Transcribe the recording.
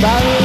hair,